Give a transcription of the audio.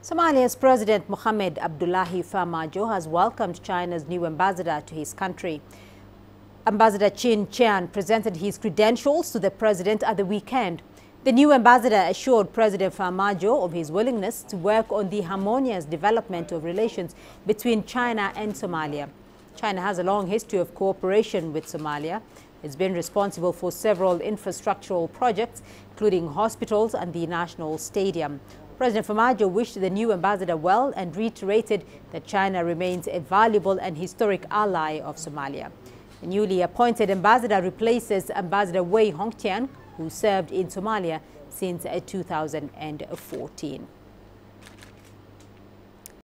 Somalia's President Mohamed Abdullahi Farmajo has welcomed China's new ambassador to his country. Ambassador Qin Jian presented his credentials to the president at the weekend. The new ambassador assured President Farmajo of his willingness to work on the harmonious development of relations between China and Somalia. China has a long history of cooperation with Somalia. It's been responsible for several infrastructural projects, including hospitals and the national stadium. President Farmajo wished the new ambassador well and reiterated that China remains a valuable and historic ally of Somalia. The newly appointed ambassador replaces Ambassador Wei Hongtian, who served in Somalia since uh, 2014.